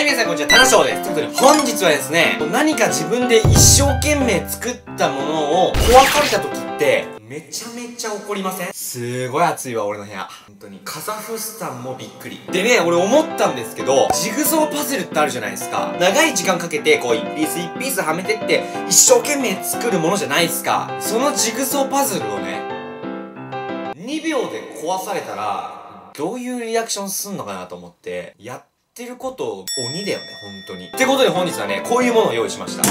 はい、皆さんこんにちは、タナショウです。ということで、本日はですね、何か自分で一生懸命作ったものを壊された時って、めちゃめちゃ怒りません？すごい暑いわ、俺の部屋。本当に。カザフスタンもびっくり。でね、俺思ったんですけど、ジグゾーパズルってあるじゃないですか。長い時間かけて、こう、一ピース一ピースはめてって、一生懸命作るものじゃないですか。そのジグゾーパズルをね、2秒で壊されたら、どういうリアクションすんのかなと思って、やってること鬼だよね、本当に。ってことで本日はね、こういうものを用意しました。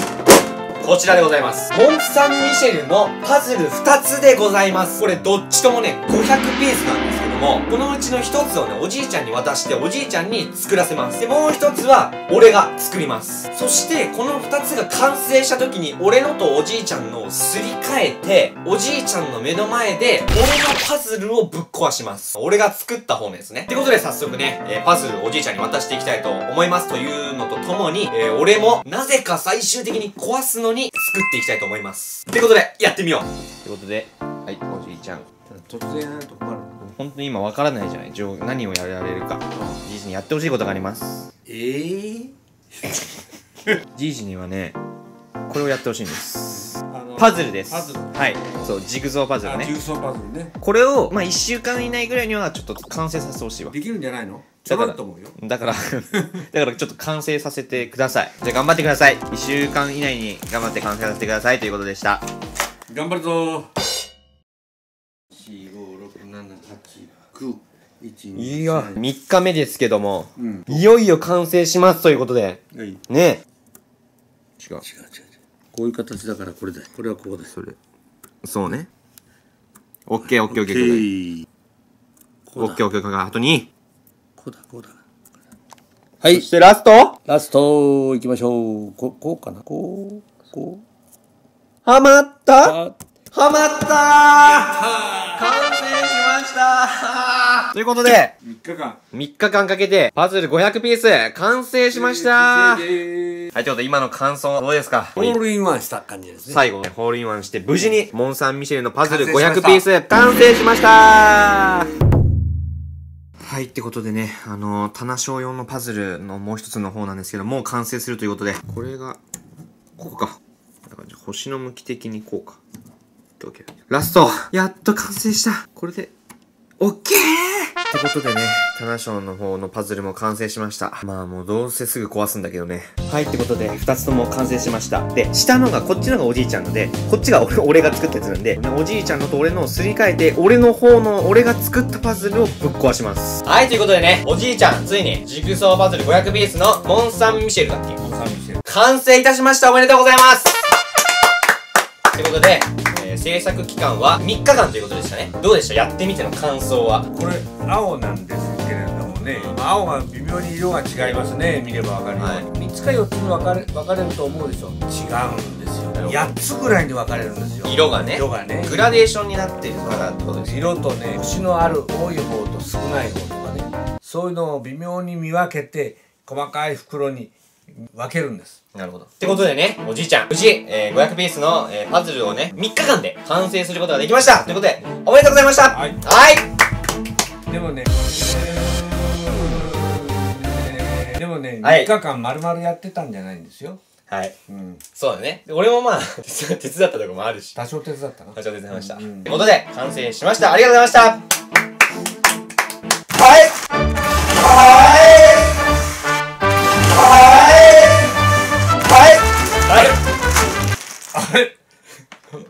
こちらでございます。モン・サン・ミシェルのパズル2つでございます。これどっちともね、500ピースなんですけども、このうちの1つをね、おじいちゃんに渡して、おじいちゃんに作らせます。で、もう1つは、俺が作ります。そして、この2つが完成した時に、俺のとおじいちゃんのをすり替えて、おじいちゃんの目の前で、俺のパズルをぶっ壊します。俺が作った方のですね。ってことで早速ね、えーパズルおじいちゃんに渡していきたいと思いますというのとともに、えー俺もなぜか最終的に壊すのに作っていきたいと思います。ってことで、やってみようってことで、はい、おじいちゃん。突然る本当に今わからないじゃない上何をやられるか。じいじにやってほしいことがあります。ええじいじにはね、これをやってほしいんです。パズルです。パズルはい。そう、ジグゾーパズルねあ重。曹パズルねこれを、まあ、1週間以内ぐらいにはちょっと完成させてほしいわ。できるんじゃないの？だからろっと思うよだから、だからちょっと完成させてください。じゃあ頑張ってください。1週間以内に頑張って完成させてくださいということでした。頑張るぞいや、3日目ですけども、うんいよいよ完成しますということで、はい違う違うね。違う。違うこういう形だからこれだよこれはこうですそれそうね。オッケーオッケーオッケーオッケー。こうだオッケーオッケーオッケー。あと2。こうだこうだはいそしてラストラストいきましょうここうかなこうこうはまったあはまったー完成した。ー ということで、3日間。3日間かけて、パズル500ピース、完成しました。はい、ということで今の感想どうですか？ホールインワンした感じですね。最後、ホールインワンして、無事に、モン・サン・ミシェルのパズル500完成しました。ピース、完成しました。はい、ってことでね、あのー、棚小用のパズルのもう一つの方なんですけど、もう完成するということで、これが、ここか。だか星の向き的にこうか。ラストやっと完成した。これで、オッケーってことでね、棚小の方のパズルも完成しました。まあもうどうせすぐ壊すんだけどね。はい、ってことで、二つとも完成しました。で、下のが、こっちのがおじいちゃんので、こっちが俺 俺が作ったやつなんで、おじいちゃんのと俺のをすり替えて、俺の方の俺が作ったパズルをぶっ壊します。はい、ということでね、おじいちゃん、ついに、ジグソーパズル500ピースのモン・サン・ミシェルだっけ？モンサンミシェル完成いたしましたおめでとうございますということで、えー制作期間は3日間ということでしたね。どうでした？やってみての感想は。これ青なんですけれどもね。青が微妙に色が違いますね。見ればわかるように、3つか4つに分かれ分かれると思うでしょ違うんですよ8つぐらいに分かれるんですよ。色がね。色がね。グラデーションになってるからってことですね。色とね星のある多い方と少ない方とかね。そういうのを微妙に見分けて細かい袋に分けるんですなるほど。ってことでね、おじいちゃん、無事、えー500ピースの、えーパズルをね、3日間で完成することができましたということで、おめでとうございましたはいはいでもねでもね、はい3日間丸々やってたんじゃないんですよ、はい。うん、そうだね。で俺もまあ、手伝ったところもあるし。多少手伝ったな課長手伝いました。とうんいうことで、完成しました。ありがとうございました。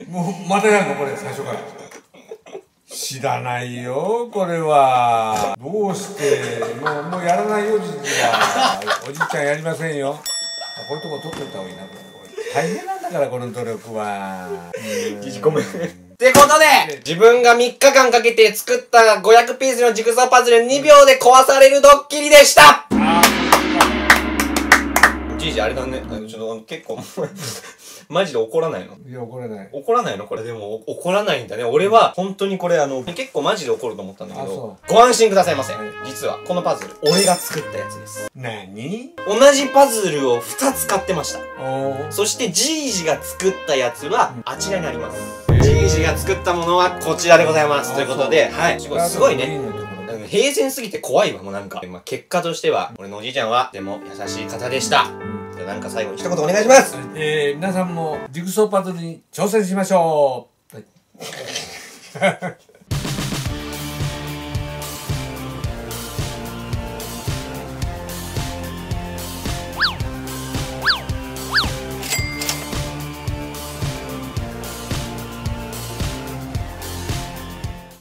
もうまたやるのこれ最初から知らないよこれはどうしてもうもうやらないよじじはおじいちゃんやりませんよこういうとこ取っといた方がいいなこれ大変なんだからこの努力はうんごめん。ってことで、自分が3日間かけて作った500ピースのジグソーパズル2秒で壊されるドッキリでしたじいじあれだね。ちょっと結構、マジで怒らないの？いや怒れない怒らないの？これでもお怒らないんだね。俺は本当にこれあの、結構マジで怒ると思ったんだけあどそ、ご安心くださいませはい。実は、このパズル、俺が作ったやつです。何？同じパズルを2つ買ってました。おーそして、じいじが作ったやつは、あちらにあります。じいじが作ったものはこちらでございます。ということで、はい。すごいすごいね。平然すぎて怖いわ、もうなんか。まあ、結果としては、俺のおじいちゃんは、でも優しい方でした。じゃあなんか最後に一言お願いします。えー、皆さんもジグソーパズルに挑戦しましょう、は い